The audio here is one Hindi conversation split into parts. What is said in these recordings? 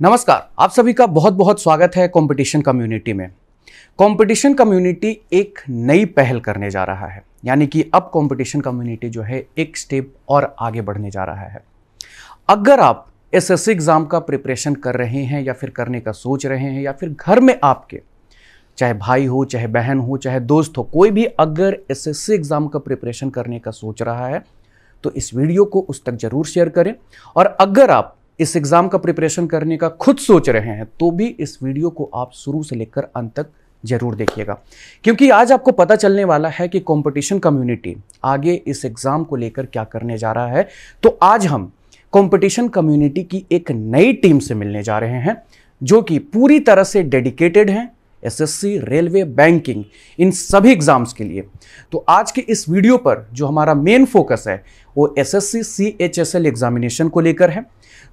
नमस्कार, आप सभी का बहुत बहुत स्वागत है कंपटीशन कम्युनिटी में। कंपटीशन कम्युनिटी एक नई पहल करने जा रहा है। यानी कि अब कंपटीशन कम्युनिटी जो है, एक स्टेप और आगे बढ़ने जा रहा है। अगर आप एसएससी एग्ज़ाम का प्रिपरेशन कर रहे हैं या फिर करने का सोच रहे हैं या फिर घर में आपके, चाहे भाई हो, चाहे बहन हो, चाहे दोस्त हो, कोई भी अगर एसएससी एग्ज़ाम का प्रिपरेशन करने का सोच रहा है तो इस वीडियो को उस तक ज़रूर शेयर करें। और अगर आप इस एग्ज़ाम का प्रिपरेशन करने का खुद सोच रहे हैं तो भी इस वीडियो को आप शुरू से लेकर अंत तक ज़रूर देखिएगा। क्योंकि आज आपको पता चलने वाला है कि कंपटीशन कम्युनिटी आगे इस एग्ज़ाम को लेकर क्या करने जा रहा है। तो आज हम कंपटीशन कम्युनिटी की एक नई टीम से मिलने जा रहे हैं, जो कि पूरी तरह से डेडिकेटेड हैं एसएससी रेलवे बैंकिंग इन सभी एग्ज़ाम्स के लिए। तो आज के इस वीडियो पर जो हमारा मेन फोकस है, वो एसएससी सीएचएसएल एग्जामिनेशन को लेकर है।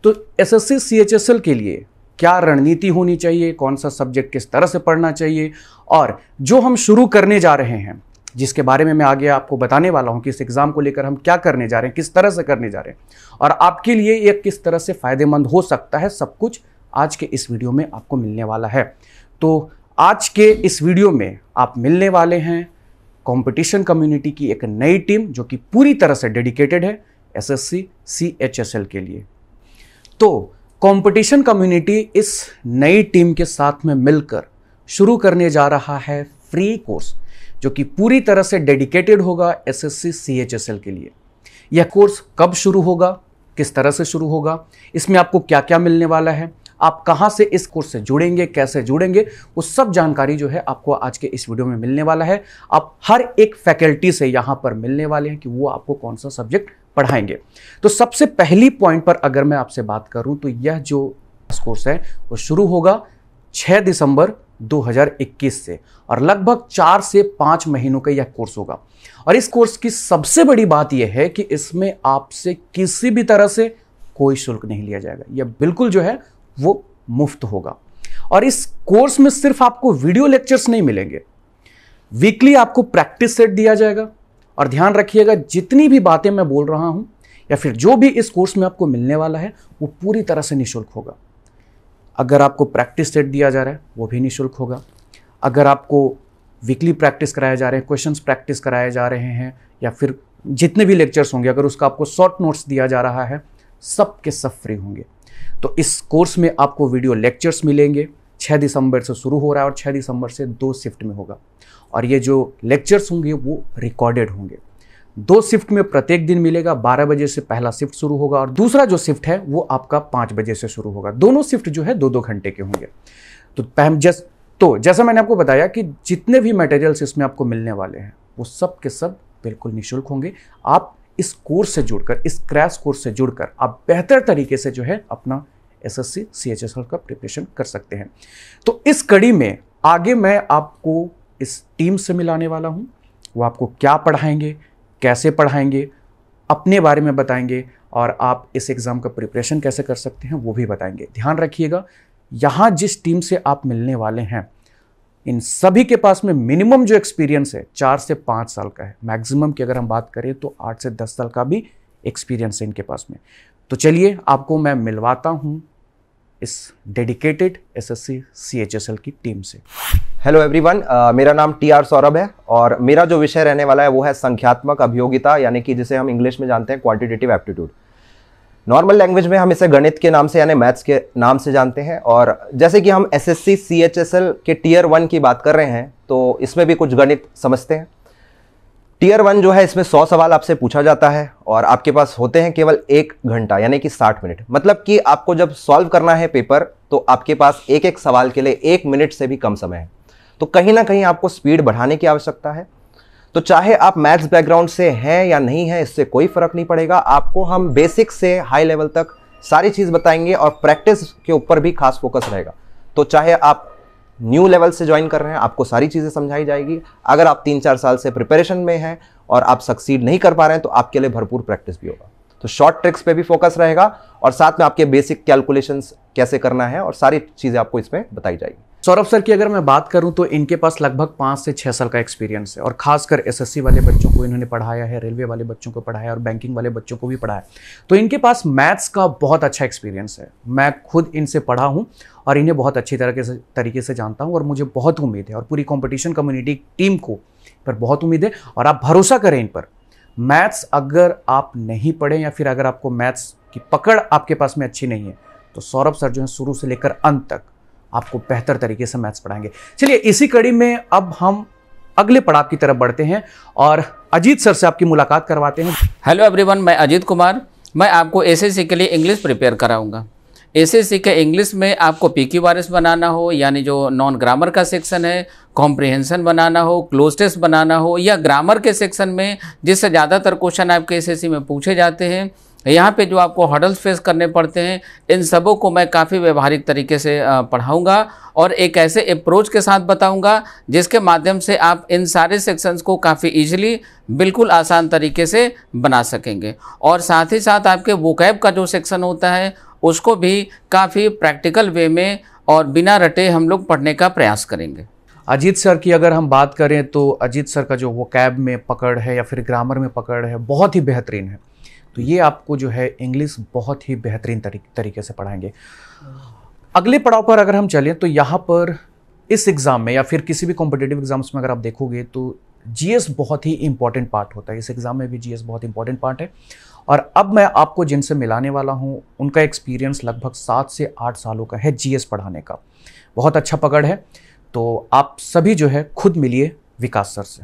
तो एसएससी, सीएचएसएल के लिए क्या रणनीति होनी चाहिए? कौन सा सब्जेक्ट किस तरह से पढ़ना चाहिए? और जो हम शुरू करने जा रहे हैं, जिसके बारे में मैं आगे आपको बताने वाला हूँ कि इस एग्ज़ाम को लेकर हम क्या करने जा रहे हैं, किस तरह से करने जा रहे हैं, और आपके लिए ये किस तरह से फ़ायदेमंद हो सकता है, सब कुछ आज के इस वीडियो में आपको मिलने वाला है। तो आज के इस वीडियो में आप मिलने वाले हैं कंपटीशन कम्युनिटी की एक नई टीम, जो कि पूरी तरह से डेडिकेटेड है, एसएससी, सीएचएसएल के लिए। तो कंपटीशन कम्युनिटी इस नई टीम के साथ में मिलकर शुरू करने जा रहा है फ्री कोर्स जो कि पूरी तरह से डेडिकेटेड होगा एसएससी सीएचएसएल के लिए। यह कोर्स कब शुरू होगा, किस तरह से शुरू होगा, इसमें आपको क्या क्या मिलने वाला है आप कहाँ से इस कोर्स से जुड़ेंगे, कैसे जुड़ेंगे, वो सब जानकारी जो है आपको आज के इस वीडियो में मिलने वाला है। आप हर एक फैकल्टी से यहाँ पर मिलने वाले हैं कि वो आपको कौन सा सब्जेक्ट पढ़ाएँगे। तो सबसे पहली पॉइंट पर अगर मैं आपसे बात करूँ तो यह जो कोर्स है, वो शुरू होगा 6 दिसंबर 2021 से और लगभग चार से पाँच महीनों का यह कोर्स होगा। और इस कोर्स की सबसे बड़ी बात यह है कि इसमें आपसे किसी भी तरह से कोई शुल्क नहीं लिया जाएगा। यह बिल्कुल जो है वो मुफ़्त होगा। और इस कोर्स में सिर्फ़ आपको वीडियो लेक्चर्स नहीं मिलेंगे। वीकली आपको प्रैक्टिस सेट दिया जाएगा। और ध्यान रखिएगा, जितनी भी बातें मैं बोल रहा हूँ, या फिर जो भी इस कोर्स में आपको मिलने वाला है, वो पूरी तरह से निःशुल्क होगा। अगर आपको प्रैक्टिस सेट दिया जा रहा है, वो भी निःशुल्क होगा। अगर आपको वीकली प्रैक्टिस कराए जा रहे हैं, क्वेश्चंस प्रैक्टिस कराए जा रहे हैं, या फिर जितने भी लेक्चर्स होंगे, अगर उसका आपको शॉर्ट नोट्स दिया जा रहा है सब के सब फ्री होंगे। तो इस कोर्स में आपको वीडियो लेक्चर्स मिलेंगे। छः दिसंबर से शुरू हो रहा है और छः दिसंबर से दो शिफ्ट में होगा। और ये जो लेक्चर्स होंगे, वो रिकॉर्डेड होंगे। दो शिफ्ट में प्रत्येक दिन मिलेगा, बारह बजे से पहला शिफ्ट शुरू होगा और दूसरा जो शिफ्ट है, वो आपका पाँच बजे से शुरू होगा। दोनों शिफ्ट जो है दो दो घंटे के होंगे। तो जस तो जैसा मैंने आपको बताया कि जितने भी मटेरियल्स इसमें आपको मिलने वाले हैं, वो सब के सब बिल्कुल निःशुल्क होंगे। आप इस कोर्स से जुड़कर, इस क्रैश कोर्स से जुड़कर आप बेहतर तरीके से जो है अपना S S C C H S L का प्रिपरेशन कर सकते हैं। तो इस कड़ी में आगे मैं आपको इस टीम से मिलाने वाला हूँ। वो आपको क्या पढ़ाएँगे, कैसे पढ़ाएँगे, अपने बारे में बताएँगे और आप इस एग्ज़ाम का प्रिपरेशन कैसे कर सकते हैं वो भी बताएँगे। ध्यान रखिएगा, यहाँ जिस टीम से आप मिलने वाले हैं इन सभी के पास में मिनिमम जो एक्सपीरियंस है चार से पाँच साल का है। मैक्सिमम की अगर हम बात करें तो आठ से दस साल का भी एक्सपीरियंस है इनके पास में। तो चलिए आपको मैं मिलवाता हूँ इस डेडिकेटेड एसएससी सीएचएसएल की टीम से। हेलो एवरीवन uh, मेरा नाम टी आर सौरभ है और मेरा जो विषय रहने वाला है वो है संख्यात्मक अभियोगिता यानी कि जिसे हम इंग्लिश में जानते हैं क्वांटिटेटिव एप्टीट्यूड नॉर्मल लैंग्वेज में हम इसे गणित के नाम से यानी मैथ्स के नाम से जानते हैं और जैसे कि हम S S C C H S L के टीयर वन की बात कर रहे हैं तो इसमें भी कुछ गणित समझते हैं। टीयर वन जो है, इसमें सौ सवाल आपसे पूछा जाता है और आपके पास होते हैं केवल एक घंटा, यानी कि साठ मिनट। मतलब कि आपको जब सॉल्व करना है पेपर तो आपके पास एक एक सवाल के लिए एक मिनट से भी कम समय है। तो कहीं ना कहीं आपको स्पीड बढ़ाने की आवश्यकता है। तो चाहे आप मैथ्स बैकग्राउंड से हैं या नहीं हैं, इससे कोई फ़र्क नहीं पड़ेगा। आपको हम बेसिक से हाई लेवल तक सारी चीज़ बताएँगे और प्रैक्टिस के ऊपर भी खास फोकस रहेगा। तो चाहे आप न्यू लेवल से ज्वाइन कर रहे हैं, आपको सारी चीज़ें समझाई जाएगी। अगर आप तीन चार साल से प्रिपरेशन में हैं और आप सक्सीड नहीं कर पा रहे हैं तो आपके लिए भरपूर प्रैक्टिस भी होगा। तो शॉर्ट ट्रिक्स पे भी फोकस रहेगा और साथ में आपके बेसिक कैलकुलेशंस कैसे करना है और सारी चीज़ें आपको इसमें बताई जाएगी। सौरभ सर की अगर मैं बात करूँ तो इनके पास लगभग पाँच से छः साल का एक्सपीरियंस है और खासकर एसएससी वाले बच्चों को इन्होंने पढ़ाया है रेलवे वाले बच्चों को पढ़ाया और बैंकिंग वाले बच्चों को भी पढ़ाया तो इनके पास मैथ्स का बहुत अच्छा एक्सपीरियंस है। मैं खुद इनसे पढ़ा हूँ और इन्हें बहुत अच्छी तरीके से तरीके से जानता हूँ और मुझे बहुत उम्मीद है और पूरी कॉम्पिटिशन कम्युनिटी टीम को पर बहुत उम्मीद है और आप भरोसा करें इन पर। मैथ्स अगर आप नहीं पढ़ें या फिर अगर आपको मैथ्स की पकड़ आपके पास में अच्छी नहीं है तो सौरभ सर जो है शुरू से लेकर अंत तक आपको बेहतर तरीके से मैथ्स पढ़ाएँगे। चलिए, इसी कड़ी में अब हम अगले पड़ाव की तरफ़ बढ़ते हैं और अजीत सर से आपकी मुलाकात करवाते हैं। हेलो एवरीवन मैं अजीत कुमार। मैं आपको एसएससी के लिए इंग्लिश प्रिपेयर कराऊँगा। एसएससी के इंग्लिश में आपको पी क्यू आर एस बनाना हो, यानी जो नॉन ग्रामर का सेक्शन है कॉम्प्रिहेंशन बनाना हो क्लोज टेस्ट बनाना हो, या ग्रामर के सेक्शन में जिससे ज़्यादातर क्वेश्चन आपके एसएससी में पूछे जाते हैं यहाँ पे जो आपको हॉडल्स फेस करने पड़ते हैं, इन सबों को मैं काफ़ी व्यवहारिक तरीके से पढ़ाऊँगा और एक ऐसे अप्रोच के साथ बताऊँगा जिसके माध्यम से आप इन सारे सेक्शंस को काफ़ी इजीली बिल्कुल आसान तरीके से बना सकेंगे। और साथ ही साथ आपके वोकैब का जो सेक्शन होता है, उसको भी काफ़ी प्रैक्टिकल वे में और बिना रटे हम लोग पढ़ने का प्रयास करेंगे। अजीत सर की अगर हम बात करें तो अजीत सर का जो वो कैब में पकड़ है या फिर ग्रामर में पकड़ है, बहुत ही बेहतरीन है। तो ये आपको जो है इंग्लिश बहुत ही बेहतरीन तरीके से पढ़ाएँगे। अगले पड़ाव पर अगर हम चलें तो यहाँ पर इस एग्ज़ाम में या फिर किसी भी कॉम्पिटेटिव एग्ज़ाम्स में अगर आप देखोगे तो जीएस बहुत ही इंपॉर्टेंट पार्ट होता है। इस एग्ज़ाम में भी जीएस बहुत इंपॉर्टेंट पार्ट है। और अब मैं आपको जिनसे मिलाने वाला हूँ, उनका एक्सपीरियंस लगभग सात से आठ सालों का है जीएस पढ़ाने का। बहुत अच्छा पकड़ है। तो आप सभी जो है खुद मिलिए विकास सर से।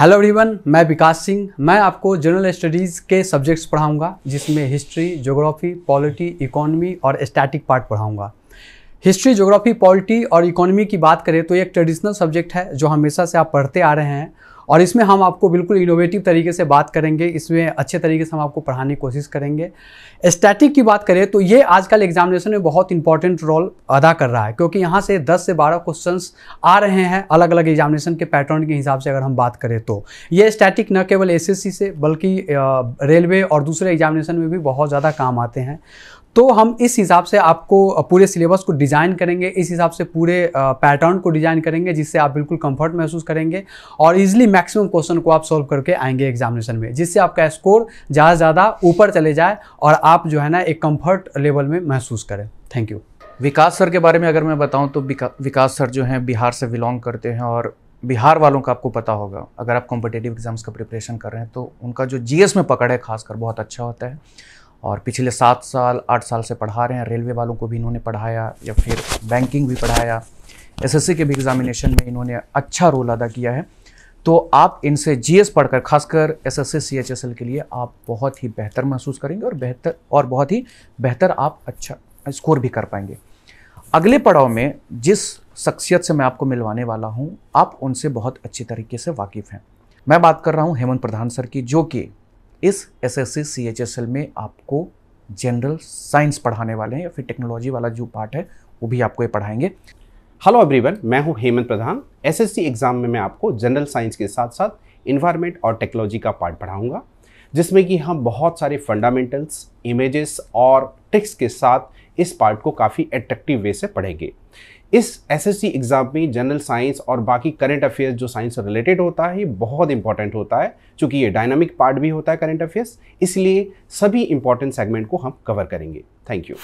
हेलो एवरीवन मैं विकास सिंह। मैं आपको जनरल स्टडीज़ के सब्जेक्ट्स पढ़ाऊँगा, जिसमें हिस्ट्री ज्योग्राफी पॉलिटी इकोनॉमी और स्टैटिक पार्ट पढ़ाऊँगा। हिस्ट्री ज्योग्राफी पॉलिटी और इकोनॉमी की बात करें तो एक ट्रेडिशनल सब्जेक्ट है, जो हमेशा से आप पढ़ते आ रहे हैं। और इसमें हम आपको बिल्कुल इनोवेटिव तरीके से बात करेंगे, इसमें अच्छे तरीके से हम आपको पढ़ाने की कोशिश करेंगे। स्टैटिक की बात करें तो ये आजकल एग्जामिनेशन में बहुत इंपॉर्टेंट रोल अदा कर रहा है, क्योंकि यहाँ से 10 से 12 क्वेश्चंस आ रहे हैं अलग अलग एग्जामिनेशन के पैटर्न के हिसाब से अगर हम बात करें तो। ये स्टैटिक न केवल एसएससी से, बल्कि रेलवे और दूसरे एग्जामिनेशन में भी बहुत ज़्यादा काम आते हैं। तो हम इस हिसाब से आपको पूरे सिलेबस को डिज़ाइन करेंगे, इस हिसाब से पूरे पैटर्न को डिज़ाइन करेंगे, जिससे आप बिल्कुल कंफर्ट महसूस करेंगे और इजीली मैक्सिमम क्वेश्चन को आप सॉल्व करके आएँगे एग्जामिनेशन में, जिससे आपका स्कोर ज़्यादा से ज़्यादा ऊपर चले जाए और आप जो है ना, एक कंफर्ट लेवल में महसूस करें। थैंक यू विकास सर के बारे में अगर मैं बताऊँ तो विकास सर जो हैं बिहार से बिलोंग करते हैं और बिहार वालों का आपको पता होगा, अगर आप कॉम्पिटेटिव एग्ज़ाम्स का प्रिपरेशन कर रहे हैं तो उनका जो जीएस में पकड़ है खासकर बहुत अच्छा होता है। और पिछले सात साल, आठ साल से पढ़ा रहे हैं। रेलवे वालों को भी इन्होंने पढ़ाया या फिर बैंकिंग भी पढ़ाया। एसएससी के भी एग्जामिनेशन में इन्होंने अच्छा रोल अदा किया है। तो आप इनसे जीएस पढ़कर, खासकर एसएससी सीएचएसएल के लिए आप बहुत ही बेहतर महसूस करेंगे और बेहतर, और बहुत ही बेहतर आप अच्छा स्कोर भी कर पाएँगे। अगले पड़ाव में जिस शख्सियत से मैं आपको मिलवाने वाला हूँ, आप उनसे बहुत अच्छी तरीके से वाकिफ़ हैं। मैं बात कर रहा हूँ हेमंत प्रधान सर की, जो कि इस S S C C H S L में आपको जनरल साइंस पढ़ाने वाले हैं या फिर टेक्नोलॉजी वाला जो पार्ट है, वो भी आपको ये पढ़ाएँगे। हेलो एवरीवन मैं हूँ हेमंत प्रधान। एसएससी एग्ज़ाम में मैं आपको जनरल साइंस के साथ साथ इन्वायरमेंट और टेक्नोलॉजी का पार्ट पढ़ाऊँगा, जिसमें कि हम बहुत सारे फंडामेंटल्स इमेजेस और टेक्स्ट के साथ इस पार्ट को काफ़ी एट्रैक्टिव वे से पढ़ेंगे। इस एसएससी एग्ज़ाम में जनरल साइंस और बाकी करंट अफेयर्स जो साइंस से रिलेटेड होता है, ये बहुत इंपॉर्टेंट होता है, क्योंकि ये डायनामिक पार्ट भी होता है करंट अफेयर्स इसलिए सभी इंपॉर्टेंट सेगमेंट को हम कवर करेंगे। थैंक यू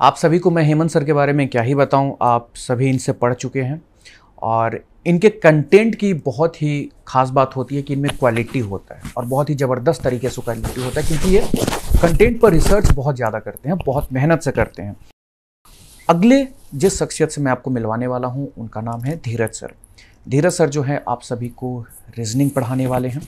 आप सभी को मैं हेमंत सर के बारे में क्या ही बताऊँ, आप सभी इनसे पढ़ चुके हैं और इनके कंटेंट की बहुत ही खास बात होती है कि इनमें क्वालिटी होता है और बहुत ही ज़बरदस्त तरीके से क्वालिटी होता है, क्योंकि ये कंटेंट पर रिसर्च बहुत ज़्यादा करते हैं, बहुत मेहनत से करते हैं। अगले जिस शख्सियत से मैं आपको मिलवाने वाला हूँ, उनका नाम है धीरज सर। धीरज सर जो है, आप सभी को रीजनिंग पढ़ाने वाले हैं।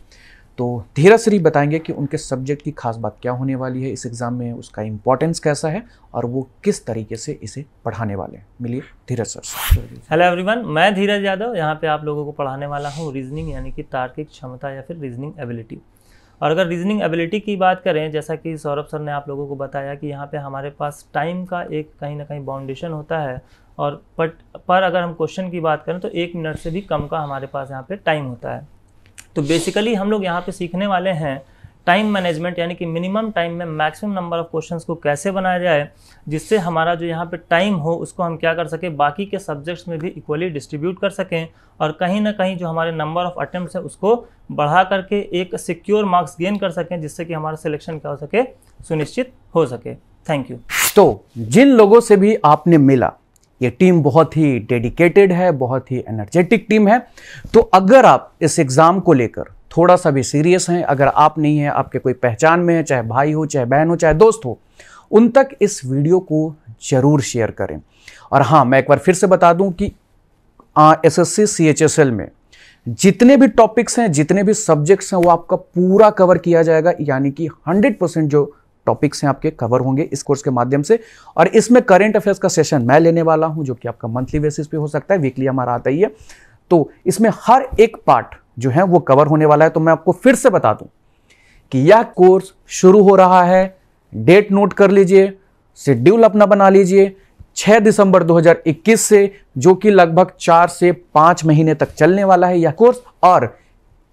तो धीरज सर ही बताएँगे कि उनके सब्जेक्ट की खास बात क्या होने वाली है। इस एग्ज़ाम में उसका इम्पोर्टेंस कैसा है और वो किस तरीके से इसे पढ़ाने वाले हैं। मिलिए धीरज सर। हेलो एवरीवन मैं धीरज यादव, यहाँ पे आप लोगों को पढ़ाने वाला हूँ रीजनिंग यानी कि तार्किक क्षमता या फिर रीजनिंग एबिलिटी और अगर रीजनिंग एबिलिटी की बात करें, जैसा कि सौरभ सर ने आप लोगों को बताया कि यहाँ पे हमारे पास टाइम का एक कहीं ना कहीं बाउंडेशन होता है और बट पर अगर हम क्वेश्चन की बात करें तो एक मिनट से भी कम का हमारे पास यहाँ पे टाइम होता है। तो बेसिकली हम लोग यहाँ पे सीखने वाले हैं टाइम मैनेजमेंट, यानी कि मिनिमम टाइम में मैक्सिमम नंबर ऑफ़ क्वेश्चंस को कैसे बनाया जाए, जिससे हमारा जो यहाँ पे टाइम हो, उसको हम क्या कर सकें, बाकी के सब्जेक्ट्स में भी इक्वली डिस्ट्रीब्यूट कर सकें, और कहीं ना कहीं जो हमारे नंबर ऑफ़ अटेम्प्ट है, उसको बढ़ा करके एक सिक्योर मार्क्स गेन कर सकें, जिससे कि हमारा सिलेक्शन क्या हो सके, सुनिश्चित हो सके। थैंक यू तो जिन लोगों से भी आपने मिला, ये टीम बहुत ही डेडिकेटेड है, बहुत ही एनर्जेटिक टीम है तो अगर आप इस एग्ज़ाम को लेकर थोड़ा सा भी सीरियस हैं, अगर आप नहीं हैं, आपके कोई पहचान में है, चाहे भाई हो, चाहे बहन हो, चाहे दोस्त हो, उन तक इस वीडियो को ज़रूर शेयर करें। और हाँ मैं एक बार फिर से बता दूँ कि S S C C H S L में जितने भी टॉपिक्स हैं, जितने भी सब्जेक्ट्स हैं, वो आपका पूरा कवर किया जाएगा, यानी कि 100 परसेंट जो टॉपिक्स हैं आपके कवर होंगे इस कोर्स के माध्यम से। और इसमें करेंट अफेयर्स का सेशन मैं लेने वाला हूँ, जो कि आपका मंथली बेसिस पे हो सकता है वीकली हमारा आता ही है। तो इसमें हर एक पार्ट जो है वो कवर होने वाला है तो मैं आपको फिर से बता दूँ कि यह कोर्स शुरू हो रहा है। डेट नोट कर लीजिए शेड्यूल अपना बना लीजिए। 6 दिसंबर 2021 से, जो कि लगभग चार से पाँच महीने तक चलने वाला है यह कोर्स और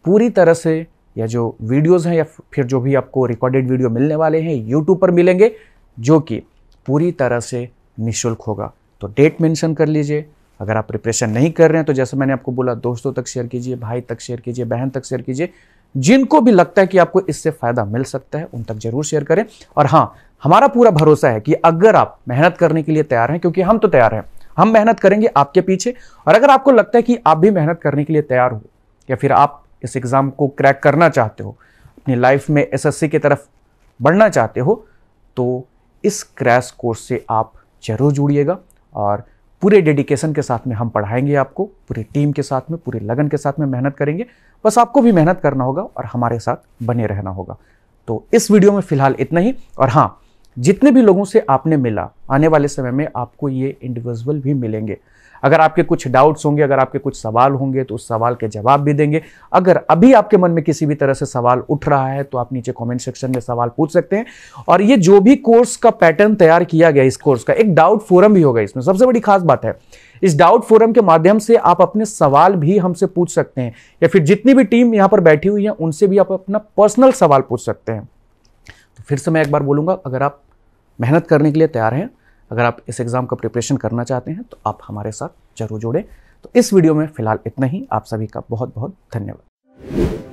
पूरी तरह से या जो वीडियोस हैं या फिर जो भी आपको रिकॉर्डेड वीडियो मिलने वाले हैं यूट्यूब पर मिलेंगे, जो कि पूरी तरह से निःशुल्क होगा। तो डेट मेंशन कर लीजिए। अगर आप प्रिपरेशन नहीं कर रहे हैं तो जैसे मैंने आपको बोला, दोस्तों तक शेयर कीजिए, भाई तक शेयर कीजिए, बहन तक शेयर कीजिए, जिनको भी लगता है कि आपको इससे फ़ायदा मिल सकता है, उन तक ज़रूर शेयर करें। और हाँ हमारा पूरा भरोसा है कि अगर आप मेहनत करने के लिए तैयार हैं, क्योंकि हम तो तैयार हैं, हम मेहनत करेंगे आपके पीछे, और अगर आपको लगता है कि आप भी मेहनत करने के लिए तैयार हो, या फिर आप इस एग्ज़ाम को क्रैक करना चाहते हो, अपनी लाइफ में एसएससी की तरफ़ बढ़ना चाहते हो तो इस क्रैश कोर्स से आप ज़रूर जुड़िएगा, और पूरे डेडिकेशन के साथ में हम पढ़ाएँगे आपको, पूरी टीम के साथ में, पूरे लगन के साथ में मेहनत करेंगे। बस आपको भी मेहनत करना होगा और हमारे साथ बने रहना होगा। तो इस वीडियो में फ़िलहाल इतना ही। और हाँ जितने भी लोगों से आपने मिला, आने वाले समय में आपको ये इंडिविजुअल भी मिलेंगे। अगर आपके कुछ डाउट्स होंगे, अगर आपके कुछ सवाल होंगे तो उस सवाल के जवाब भी देंगे। अगर अभी आपके मन में किसी भी तरह से सवाल उठ रहा है तो आप नीचे कॉमेंट सेक्शन में सवाल पूछ सकते हैं। और ये जो भी कोर्स का पैटर्न तैयार किया गया इस कोर्स का, एक डाउट फोरम भी होगा इसमें। सबसे बड़ी खास बात है, इस डाउट फोरम के माध्यम से आप अपने सवाल भी हमसे पूछ सकते हैं, या फिर जितनी भी टीम यहाँ पर बैठी हुई है, उनसे भी आप अपना पर्सनल सवाल पूछ सकते हैं। तो फिर से मैं एक बार बोलूँगा, अगर आप मेहनत करने के लिए तैयार हैं अगर आप इस एग्ज़ाम का प्रिपरेशन करना चाहते हैं तो आप हमारे साथ ज़रूर जुड़ें। तो इस वीडियो में फ़िलहाल इतना ही। आप सभी का बहुत बहुत धन्यवाद।